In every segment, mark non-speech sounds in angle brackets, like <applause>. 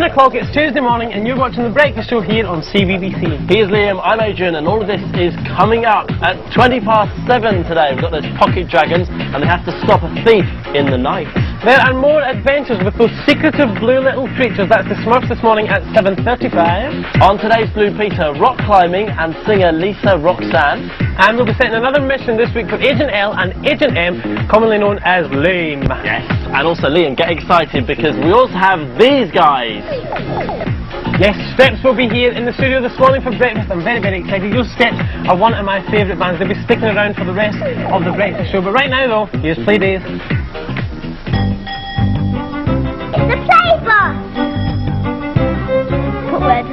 7 o'clock, it's Tuesday morning, and you're watching The Breakfast Show here on CBBC. Here's Liam, I'm Adrian, and all of this is coming up at 20 past 7 today. We've got those pocket dragons, and they have to stop a thief in the night. There are more adventures with those secretive blue little creatures. That's the Smurfs this morning at 7.35. On today's Blue Peter, rock climbing and singer Lisa Roxanne. And we'll be setting another mission this week for Agent L and Agent M, commonly known as Liam. Yes, and also Liam, get excited because we also have these guys. Yes, Steps will be here in the studio this morning for breakfast. I'm very, very excited. Your Steps are one of my favourite bands. They'll be sticking around for the rest of the breakfast show. But right now, though, here's Playdays. It's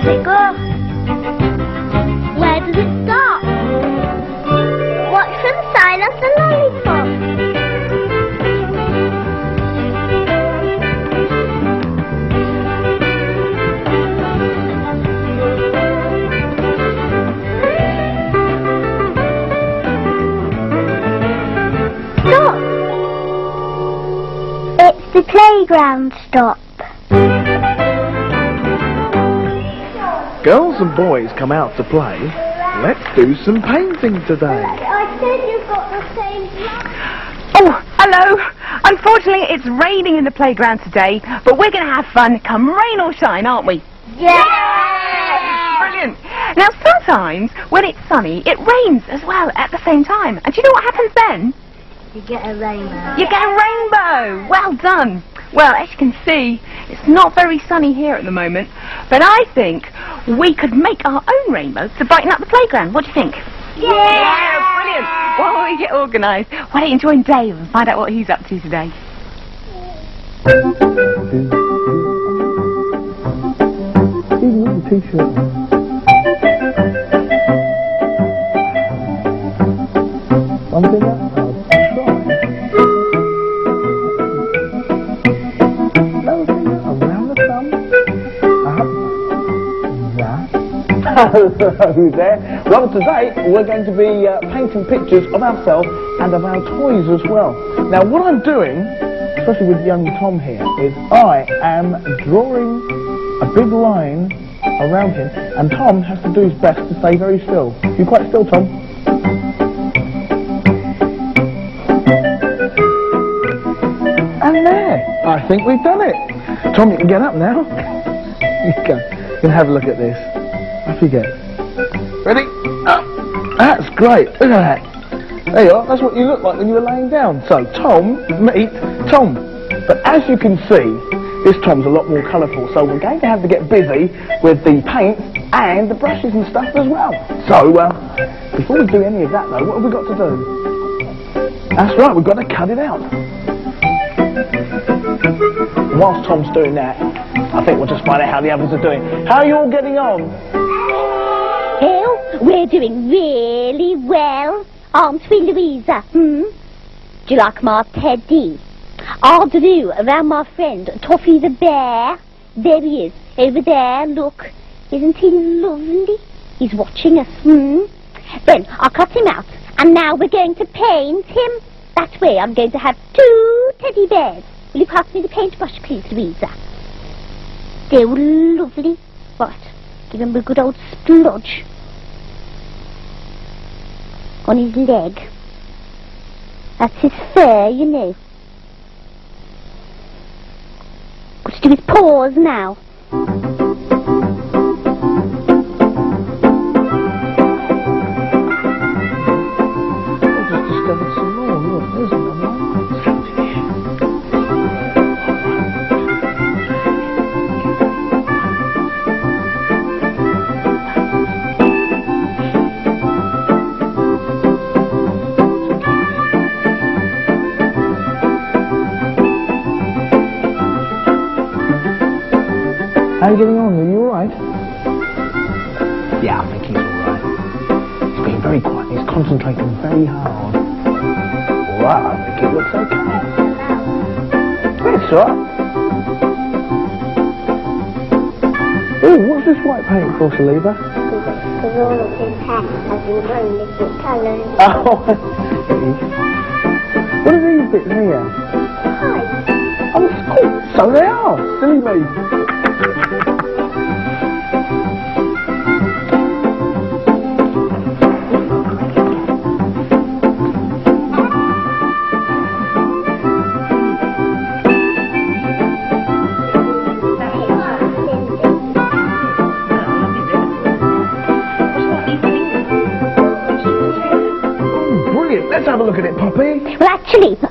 But where does it go? Where does it stop? What's inside of the lollipop? Stop! It's the playground stop. Girls and boys come out to play. Let's do some painting today. I said you've got the same Oh, hello. Unfortunately, it's raining in the playground today, but we're going to have fun come rain or shine, aren't we? Yeah! Brilliant. Now, sometimes when it's sunny, it rains as well at the same time. And do you know what happens then? You get a rainbow. You get a rainbow. Well done. Well, as you can see, it's not very sunny here at the moment, but I think we could make our own rainbow to brighten up the playground. What do you think? Yeah! brilliant. Why well, we get organised. Why don't you join Dave and find out what he's up to today? Even with the t-shirt on. Something There. Well, today we're going to be uh, painting pictures of ourselves and of our toys as well. Now, what I'm doing, especially with young Tom here, is I am drawing a big line around him, and Tom has to do his best to stay very still. You quite still, Tom? And there, I think we've done it. Tom, you can get up now. <laughs> you can have a look at this. Off you go. Ready? That's great. Look at that. There you are. That's what you look like when you were laying down. So, Tom, meet Tom. But as you can see, this Tom's a lot more colourful. So we're going to have to get busy with the paint and the brushes and stuff as well. So, uh, before we do any of that though, what have we got to do? That's right, we've got to cut it out. Whilst Tom's doing that, I think we'll just find out how the others are doing. How are you all getting on? Well, we're doing really well, aren't we, Louisa? Hmm? Do you like my teddy? I'll do around my friend Toffee the bear. There he is, over there, look. Isn't he lovely? He's watching us, hmm? Then I'll cut him out, and now we're going to paint him. That way I'm going to have two teddy bears. Will you pass me the paintbrush, please, Louisa? They're lovely. Right, give him a good old splodge on his leg. That's his fur, you know. Got to do his paws now. Very hard. Wow, I think it looks okay. It's alright. Ooh, what's this white paint for, Saliba? Because all of his hair has been grown different colours. Oh, <laughs> what are these bits here? Hi. Oh, oh, so they are. Silly me.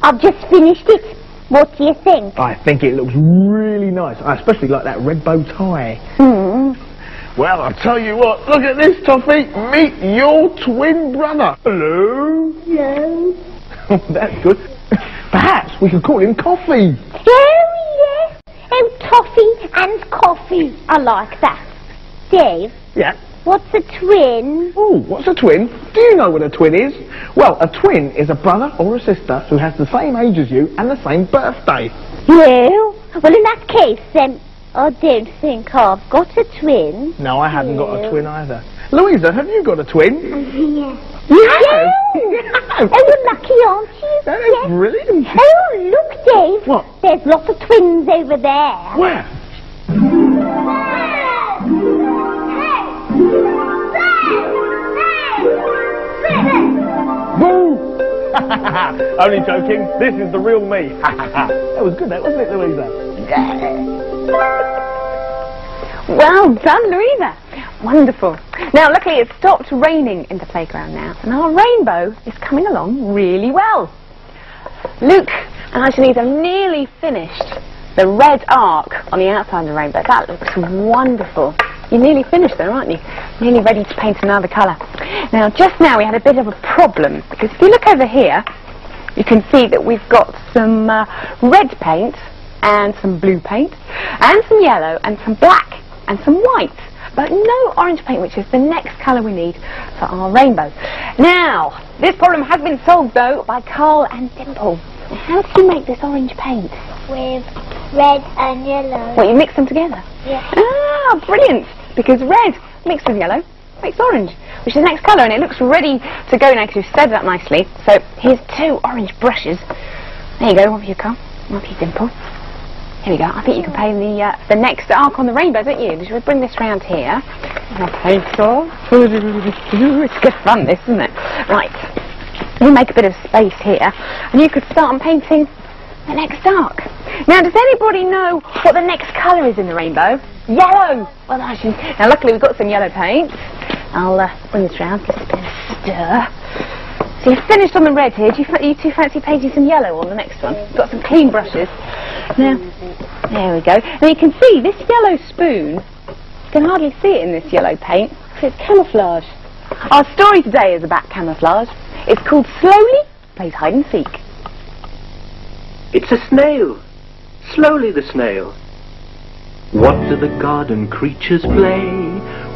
I've just finished it. What do you think? I think it looks really nice. I especially like that red bow tie. Hmm. Well, I'll tell you what, look at this, Toffee. Meet your twin brother. Hello? Yes. <laughs> That's good. Perhaps we could call him Coffee. Oh, yes. Oh, toffee and coffee. I like that. Dave, Yeah. What's a twin? Oh, what's a twin? Do you know what a twin is? Well, a twin is a brother or a sister who has the same age as you and the same birthday. No. Well, in that case, then, I don't think I've got a twin. No, I haven't got a twin either. Louisa, have you got a twin? <laughs> Yes. You have? You have? Oh, you're lucky, aren't you? That is Yes. brilliant. Oh, look, Dave. What? There's lots of twins over there. Where? <laughs> Only joking. This is the real me. <laughs> that was good, that wasn't it, Louisa? Well done, Louisa. Wonderful. Now, luckily it's stopped raining in the playground now, and our rainbow is coming along really well. Luke and Angelise have nearly finished the red arc on the outside of the rainbow. That looks wonderful. You're nearly finished though, aren't you? Nearly ready to paint another colour. Now, just now we had a bit of a problem, because if you look over here, you can see that we've got some uh, red paint and some blue paint and some yellow and some black and some white but no orange paint which is the next colour we need for our rainbow. Now this problem has been solved though by Carl and Dimple. How do you make this orange paint? With red and yellow. Well you mix them together. Yeah. Ah brilliant because red mixed with yellow makes orange which is the next colour and it looks ready to go now because set it up nicely. So here's two orange brushes. There you go, for you one for you Dimple. Here we go. I think you can paint the uh, the next arc on the rainbow, don't you? Should we bring this round here? And I'll paint off. <laughs> It's good fun, this, isn't it? Right. Me make a bit of space here, and you could start on painting the next arc. Now, does anybody know what the next colour is in the rainbow? Yellow. Well, I should. Now, luckily we've got some yellow paint. I'll uh, bring this round. A bit of stir. So you've finished on the red here. Do you, you two fancy painting some yellow on the next one? Got some clean brushes. Now, there we go. Now you can see this yellow spoon. You can hardly see it in this yellow paint it's camouflage. Our story today is about camouflage. It's called Slowly Plays Hide and Seek. It's a snail. Slowly the snail. What do the garden creatures play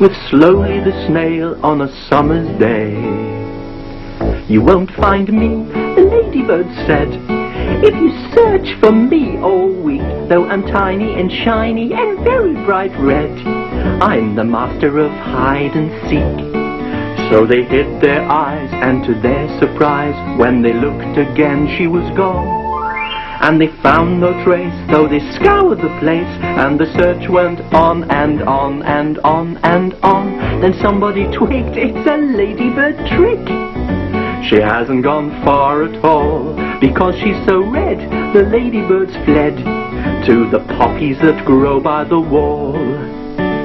with slowly the snail on a summer's day? You won't find me, the ladybird said, if you search for me all week, though I'm tiny and shiny and very bright red. I'm the master of hide and seek. So they hid their eyes, and to their surprise, when they looked again, she was gone. And they found no trace, though they scoured the place, and the search went on and on and on and on. Then somebody twigged, it's a ladybird trick. She hasn't gone far at all, because she's so red, the ladybirds fled to the poppies that grow by the wall.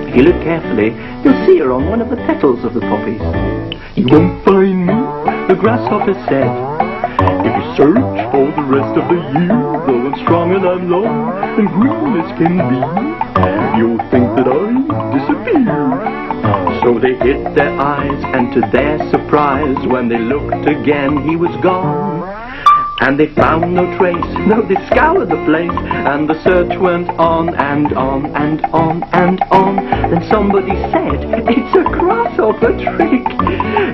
If you look carefully, you'll see her on one of the petals of the poppies. You won't find me, the grasshopper said. If you search for the rest of the year, though I'm strong and I'm long and green as can be, you'll think that I disappeared. So they hid their eyes, and to their surprise, when they looked again, he was gone. And they found no trace, though they scoured the place, and the search went on and on and on and on. Then somebody said, it's a grasshopper trick.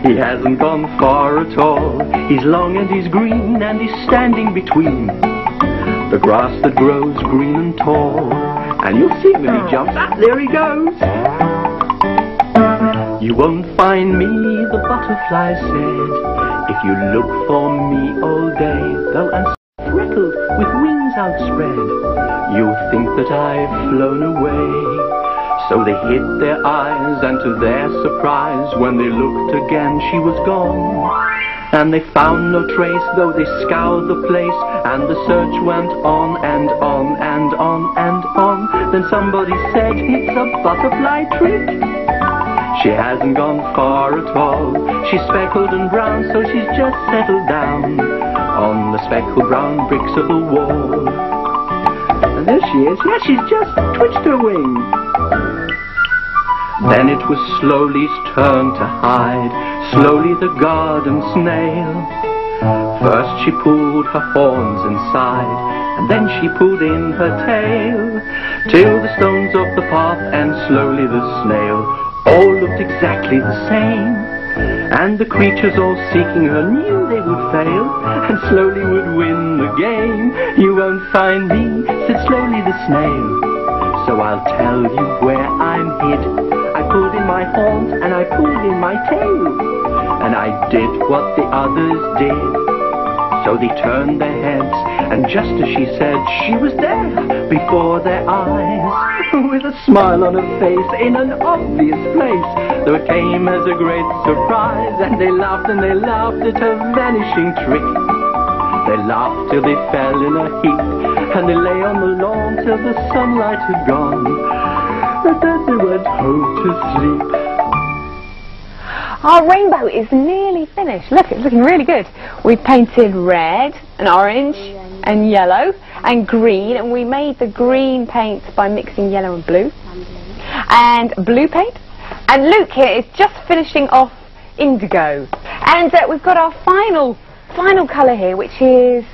He hasn't gone far at all. He's long and he's green, and he's standing between the grass that grows green and tall. And you'll see when he jumps, ah, there he goes. You won't find me, the butterfly said, if you look for me all day, though I'm freckled with wings outspread. You'll think that I've flown away. So they hid their eyes, and to their surprise, when they looked again, she was gone. And they found no trace, though they scoured the place, and the search went on and on and on and on. Then somebody said, it's a butterfly trick. She hasn't gone far at all. She's speckled and brown, so she's just settled down on the speckled brown bricks of the wall. And there she is. Yeah, she's just twitched her wing. Then it was Slowly's turn to hide, slowly the garden snail. First she pulled her horns inside, and then she pulled in her tail, till the stones of the path and slowly the snail all looked exactly the same. And the creatures all seeking her knew they would fail, and slowly would win the game. You won't find me, said slowly the snail. So I'll tell you where I'm hid. I pulled in my horns and I pulled in my tail. And I did what the others did. So they turned their heads, and just as she said, she was there before their eyes, <laughs> with a smile on her face in an obvious place. Though it came as a great surprise, and they laughed and they laughed at her vanishing trick. They laughed till they fell in a heap, and they lay on the lawn till the sunlight had gone. And then they went home to sleep. Our rainbow is nearly finished. Look, it's looking really good. We've painted red and orange and yellow and green and we made the green paint by mixing yellow and blue and blue paint and Luke here is just finishing off indigo and uh, we've got our final final colour here which is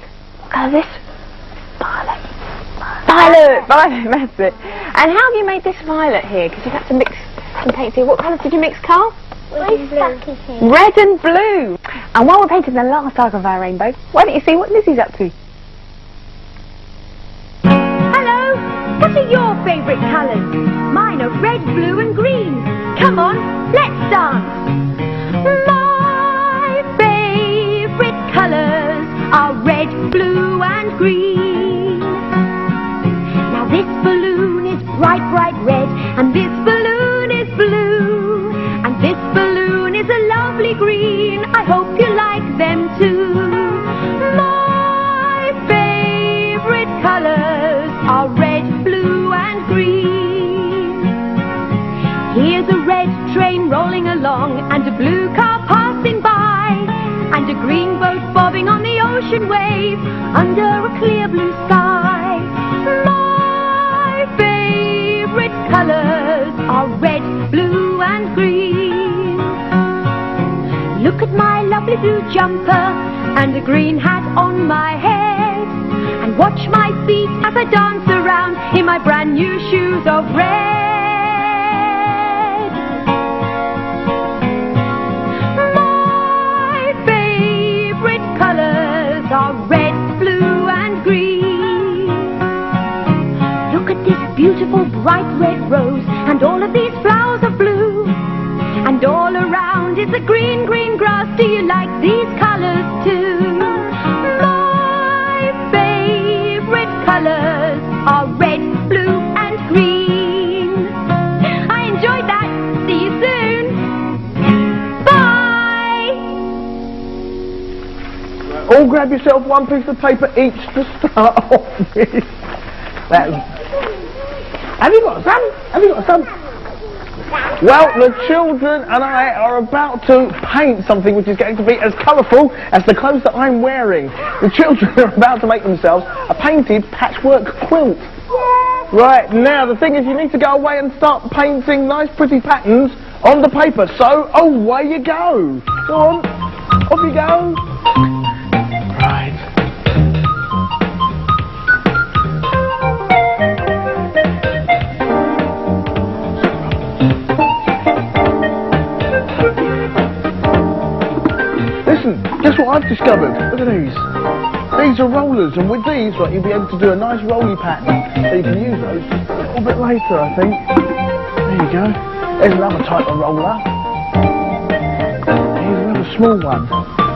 what colour is this? Violet. Violet, violet, <laughs> that's it. And how have you made this violet here? Because you've had to mix some paints here. What colours did you mix, Carl? Red and, Red and blue. And while we're painting the last arc of our rainbow, why don't you see what Lizzie's up to? Are your favourite colours? Mine are red, blue and green. Come on, let's dance. My favourite colours are red, blue and green. Look at my lovely blue jumper and a green hat on my head. And watch my feet as I dance around in my brand new shoes of red. My favourite colours are red, blue and green. Look at this beautiful bright red rose and all of these flowers of blue. And all around is the green, green grass. Do you like these colours too? My favourite colours are red, blue and green. I enjoyed that. See you soon. Bye. All grab yourself one piece of paper each to start <laughs> off with. That- Have you got some? Have you got some? Well, the children and I are about to paint something which is going to be as colourful as the clothes that I'm wearing. The children <laughs> are about to make themselves a painted patchwork quilt. Right, now the thing is you need to go away and start painting nice pretty patterns on the paper. So, away you go. Go on, off you go. I've discovered? Look at these. These are rollers, and with these, right, you'll be able to do a nice rolly pattern. So you can use those a little bit later, I think. There you go. There's another type of roller. Here's another small one.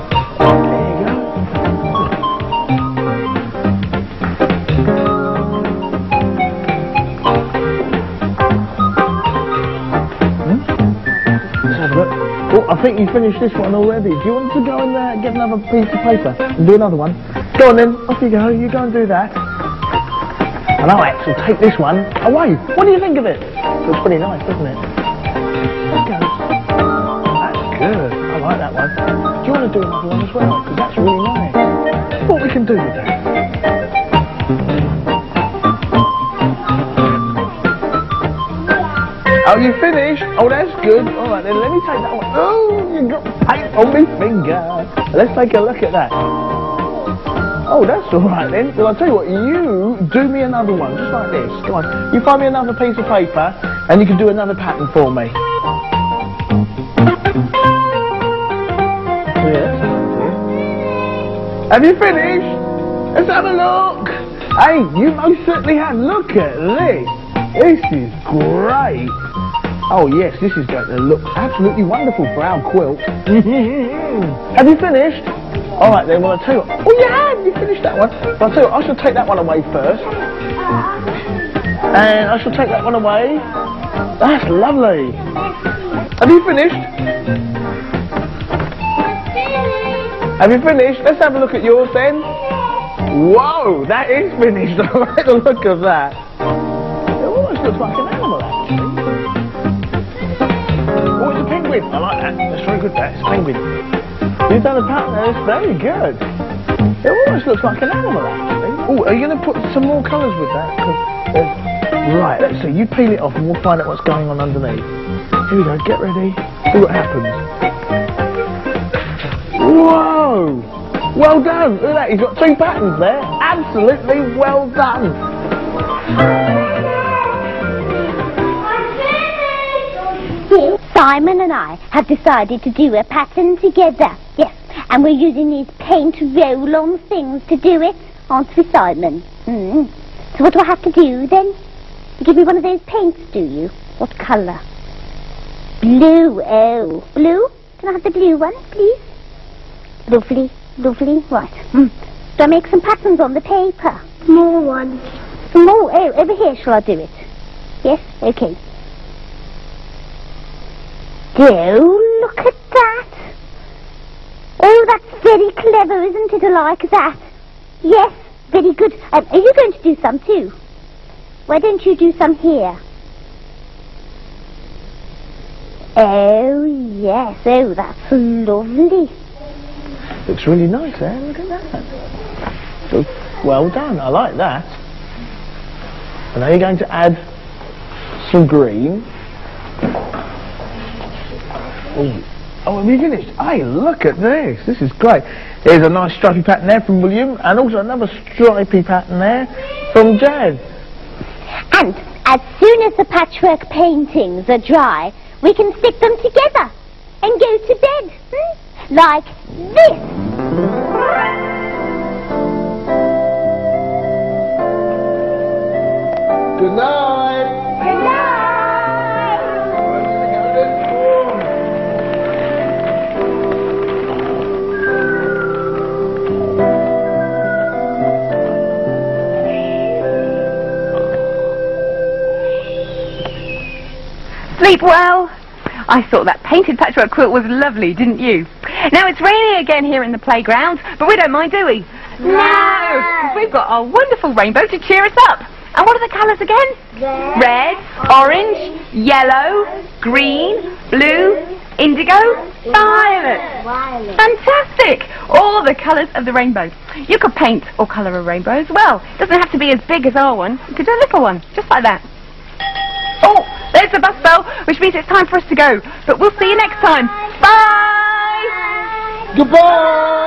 I think you finished this one already. Do you want to go and uh, get another piece of paper and do another one? Go on then. Off you go. You go and do that. And I'll actually take this one away. What do you think of it? Looks pretty nice, doesn't it? That's good. I like that one. Do you want to do another one as well? Because that's really nice. What we can do with that. Oh, you finished? Oh, that's good. All right, then let me take that one. Oh, you got paint on my finger. Let's take a look at that. Oh, that's all right then. Well, I'll tell you what, you do me another one, just like this. Come on. You find me another piece of paper, and you can do another pattern for me. Have you finished? Let's have a look. Hey, you most certainly have. Look at this. This is great. Oh yes, this is going to look absolutely wonderful our quilt. <laughs> have you finished? All right then. Well, I'll tell you. What. Oh, have. You finished that one. Well, I'll tell you. What, I shall take that one away first, and I shall take that one away. That's lovely. Have you finished? Have you finished? Let's have a look at yours then. Whoa, that is finished. I like the look of that. Like an animal, actually. Oh, it's a penguin. I like that. That's very good, that. It's a penguin. You've done a pattern there. It's very good. It almost looks like an animal, actually. Oh, are you going to put some more colours with that? Right, let's see. You peel it off and we'll find out what's going on underneath. Here we go. Get ready. See what happens. Whoa! Well done! Look at that, he's got two patterns there. Absolutely well done. Simon and I have decided to do a pattern together. Yes, and we're using these paint roll-on things to do it, aren't we, Simon? Hmm. So what do I have to do then? You give me one of those paints, do you? What colour? Blue. Oh, blue? Can I have the blue one, please? Lovely, lovely. Right. Hmm. Do I make some patterns on the paper? More ones. Some more? Oh, over here shall I do it? Yes? Okay. Oh, look at that. Oh, that's very clever, isn't it? Like that. Yes, very good. Um, are you going to do some too? Why don't you do some here? Oh, yes. Oh, that's lovely. Looks really nice there. Look at that. Well done. I like that. And now you're going to add some green. Oh, oh have you finished? Hey, look at this. This is great. There's a nice stripy pattern there from William, and also another stripy pattern there from Jazz. And as soon as the patchwork paintings are dry, we can stick them together and go to bed. Hmm? Like this. Good night. Sleep well. I thought that painted patchwork quilt was lovely, didn't you? Now it's raining again here in the playground, but we don't mind, do we? No! We've got our wonderful rainbow to cheer us up. And what are the colours again? Red, orange, yellow, green, blue, indigo, violet. Fantastic! All the colours of the rainbow. You could paint or colour a rainbow as well. It doesn't have to be as big as our one. You could do a little one, just like that. There's the bus bell, which means it's time for us to go. But we'll see you next time. Bye! Goodbye.